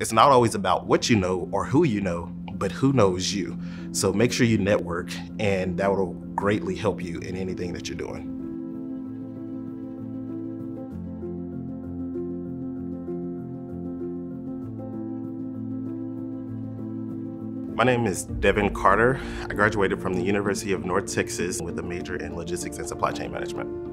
It's not always about what you know or who you know, but who knows you. So make sure you network, and that will greatly help you in anything that you're doing. My name is Devin Carter. I graduated from the University of North Texas with a major in logistics and supply chain management.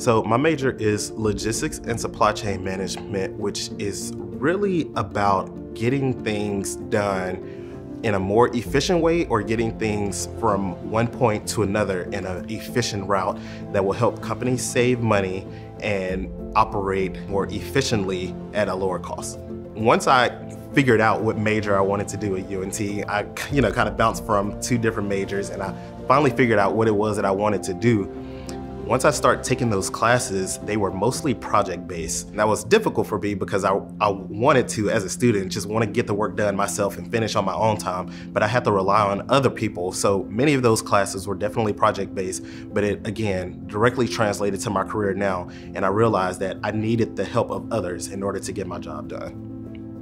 So my major is logistics and supply chain management, which is really about getting things done in a more efficient way or getting things from one point to another in an efficient route that will help companies save money and operate more efficiently at a lower cost. Once I figured out what major I wanted to do at UNT. I, you know, kind of bounced from two different majors and I finally figured out what it was that I wanted to do. Once I started taking those classes, they were mostly project-based. And that was difficult for me because I, I wanted to, as a student, just want to get the work done myself and finish on my own time, but I had to rely on other people. So many of those classes were definitely project-based, but it, again, directly translated to my career now. And I realized that I needed the help of others in order to get my job done.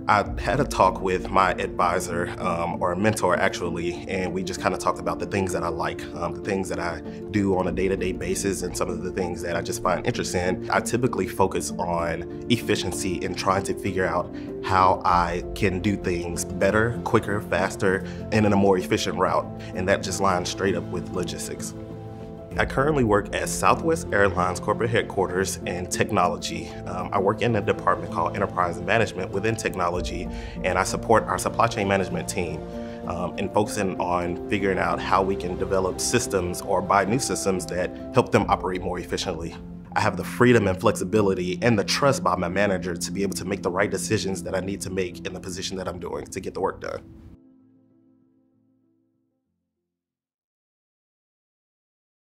I had a talk with my advisor, um, or mentor actually, and we just kind of talked about the things that I like, um, the things that I do on a day-to-day -day basis, and some of the things that I just find interesting. I typically focus on efficiency and trying to figure out how I can do things better, quicker, faster, and in a more efficient route. And that just lines straight up with logistics. I currently work at Southwest Airlines corporate headquarters in technology. Um, I work in a department called Enterprise Management within technology, and I support our supply chain management team um, and focusing on figuring out how we can develop systems or buy new systems that help them operate more efficiently. I have the freedom and flexibility and the trust by my manager to be able to make the right decisions that I need to make in the position that I'm doing to get the work done.